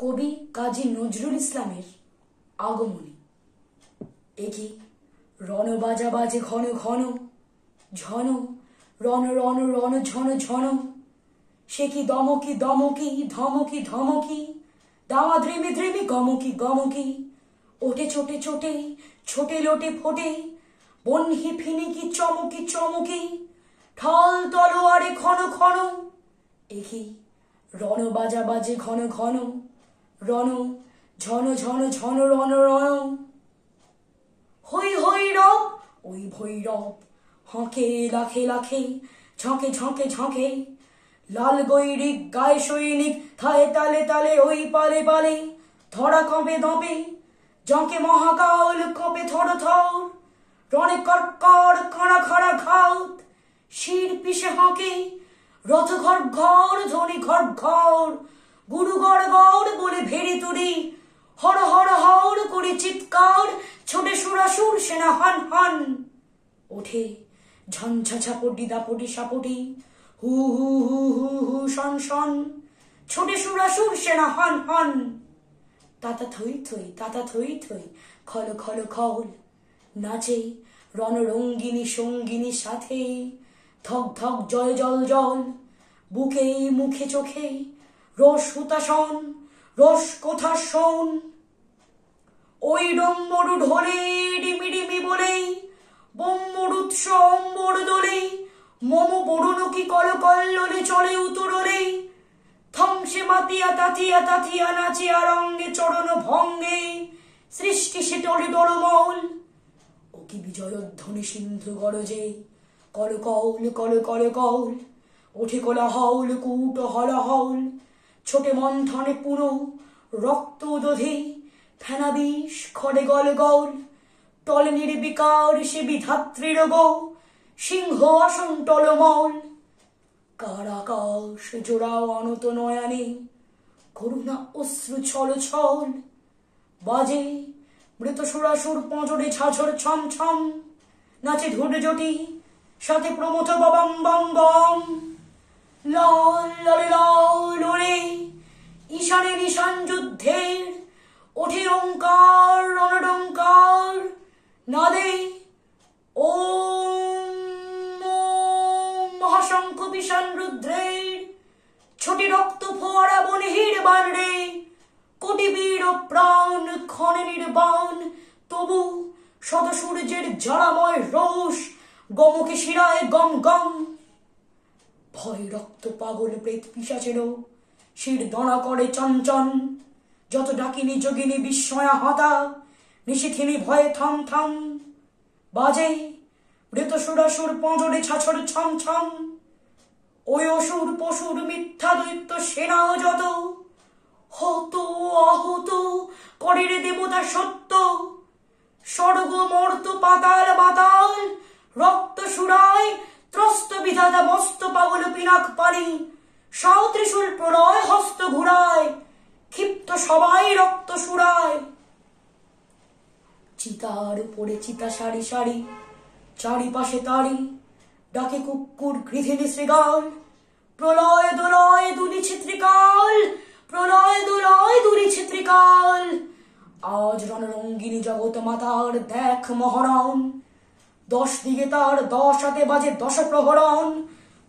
কবি কাজী নজরুল ইসলামের আগমনী। একি রণ বাজা বাজে ঘন ঘন, ঝন, রণ রণ রণ ঝন ঝন। সে কি দমকি দমকি, ধমকি ধমকি, দামা ধ্রেমে ধ্রেমে গমকি গমকি। ওটে ছোটে ছোটে ছোটে লোটে ফোটে, বনহি ফিনিকি চমকি চমকি ঠল তলোয়ারে ক্ষণ ক্ষণ একি রণ বাজা বাজে ঘন ঘন রণ, ঝন ঝন ঝন, রণ রণ। হই হই রব, ওই ভৈরব হাঁকে, লাখে লাখে, ঝাঁকে ঝাঁকে ঝাঁকে। লাল গৈরিক, গায়ে সৈনিক, থায়ে, তালে তালে, ওই পালে পালে। ধরা কবে দবে জঁকে মহাকাল কপে, থর থর। রণে কর খাড়া খাড়া ঘাত শির পিসে হাঁকে, রথ ঘর ঘর, ধ্বনি ঘর ঘর। গুরু গড় গড় বলে ভেড়ে তুড়ি হর হর হর করে চিৎকার, ছোটে সুরাসুর সেনা হান হান। ওঠে ঝঞ্ঝা ঝাপটি দাপটি সাপটি হু হু হু হু হু শন শন। ছোটে সুরাসুর সেনা হান হান। তাতা থই থই, তাতা থই থই, খল খল খল। নাচে রণরঙ্গিনী সঙ্গিনী সাথে। ধক ধক জয় জল জল, বুকে মুখে চোখে রস হুতাসন রস কোথা শোন ওই ডম্বরু ঢোলে ডিমি ডিমি বলে বোম্বর উৎস অম্বর দোলে, মম কল কল্লোলে চলে উতরলে। থমসে মাতিয়া তাথিয়া তাথিয়া নাচিয়া রঙ্গে চরণ ভঙ্গে, সৃষ্টি সে টলে ডরমল ও কি বিজয়ধ্বনি সিন্ধু গরজে কল কৌল কল কল ওঠে কোলা হাউল কুট হল হাউল ছোটে মন্থনে পুরো রক্ত দধি ফেনা বিষ খড়ে গল গৌল টল নির্বিকার সে বিধাত্রীর গো, সিংহ আসন টলমল কারাকাশ জোড়াও অনত নয়ানে, করুণা অশ্রু ছল ছল। বাজে মৃত সুরাসুর পঁজরে ছাছর ছম ছম, নাচে ধুর জটি সাথে প্রমথ ববম বম বম লালে লাল ওরে ঈশানে যুদ্ধের ওঠে ওঙ্কার, রণডঙ্কার, নাদে ওম মহাশঙ্খ বিশান রুদ্রের ছোটি রক্ত ফোয়ারা বনহির বান রে কোটি বীর ও প্রাণ ক্ষণে নির্বাণ, তবু শত সূর্যের জড়াময় রোষ গমকে শিরায় গম গম ভয় রক্ত পাগল প্রেত পিসাচের শির দড়া করে চঞ্চন। যত ডাকিনি যোগিনী বিস্ময়া হতা, নিশিথিনী ভয়ে থম থম। বাজে, মৃত সুরাসুর পঁজরে ছাছর ছম ছম। ওই অসুর পশুর মিথ্যা দৈত্য সেনাও যত হত, আহত করে রে দেবতা সত্য। স্বর্গ মর্ত চিতার উপরে চিতা সারি সারি, চারিপাশে তারি, ডাকে কুকুর গৃধিনী শ্রীগাল প্রলয় দোলয় দুলি ছিত্রিকাল প্রলয় দোলয় দুলি ছিত্রিকাল আজ রণরঙ্গিনী জগৎ মাতার দেখ মহরণ, দশ দিকে তার দশ হাতে বাজে দশ প্রহরণ,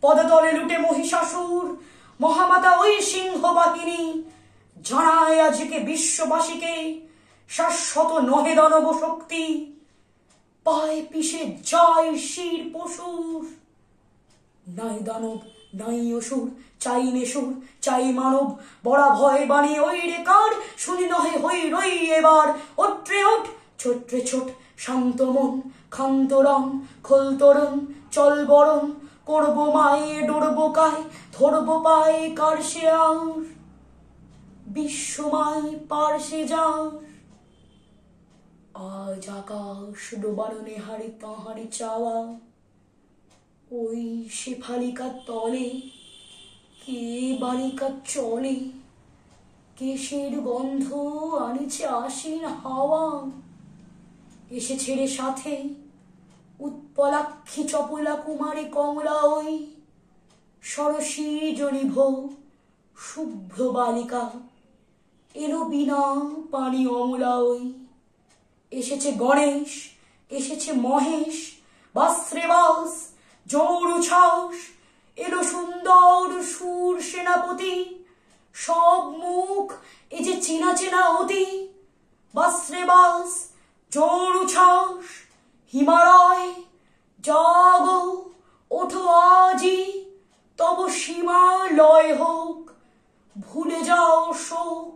পদতলে লুটে মহিষাসুর, মহামাতা ওই সিংহ বাহিনী জানায় আজকে বিশ্ববাসীকে শাশ্বত নহে দানব শক্তি পায়ে পিষে যায় শির পশুর। নাই দানব, নাই অসুর, চাই নেশুর চাই মানব, বড়া ভয় বাণী ওই রে কার? শুনি নহে হই রই এবার। ওট্রে ওঠ ছোট্রে ছোট, শান্ত মন, ক্ষান্ত রং, খোল তরুণ, চল বরণ, করব মায়ে, ডরব কায়, ধরব পায়ে কার সে আর বিশ্বমায় পার সে যার। আজ আকাশ ডোবানো নেহারি তাহারি চাওয়া। ওই শেফালিকার তলে কে বালিকা চলে? কেশের গন্ধ আনিছে আসিন হাওয়া। এসে ছেড়ে সাথে উৎপলাক্ষী চপলা কুমারী কমলা ওই সরসী জনিভ শুভ্র বালিকা। এলো বিনা পানি অমলায় এসেছে গণেশ, এসেছে মহেশ বাস্রে বাস জোর উচ্ছ্বাস এলো সুন্দর সুর সেনাপতি, সব মুখ এ যে চেনা চেনা অতি বাস জোর উচ্ছ্বাস হিমালয়, জাগ, ওঠো আজি তব সীমালয় হোক, ভুলে যাও শোক,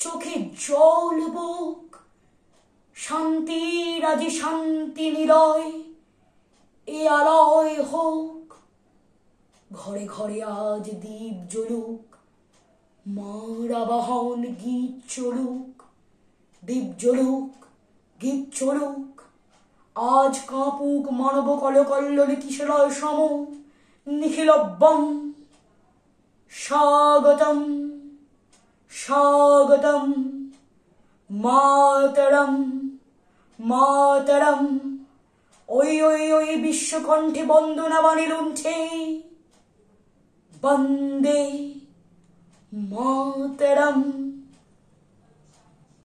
চোখে জল বুক শান্তির আজি শান্তি নিলয়, এ আলয় হোক। ঘরে ঘরে আজ দ্বীপ জ্বলুক, মার আবাহন গীত চলুক দ্বীপ জ্বলুক, গীত চলুক। আজ কাঁপুক মানব কলকল্লরে কিশলয় সম, নিখিলব্বম। স্বাগতম স্বাগতম, মাতরম। মাতরম। ওই ওই ওই বিশ্বকণ্ঠে বন্দনা বাণী লুণ্ঠে বন্দে মাতরম।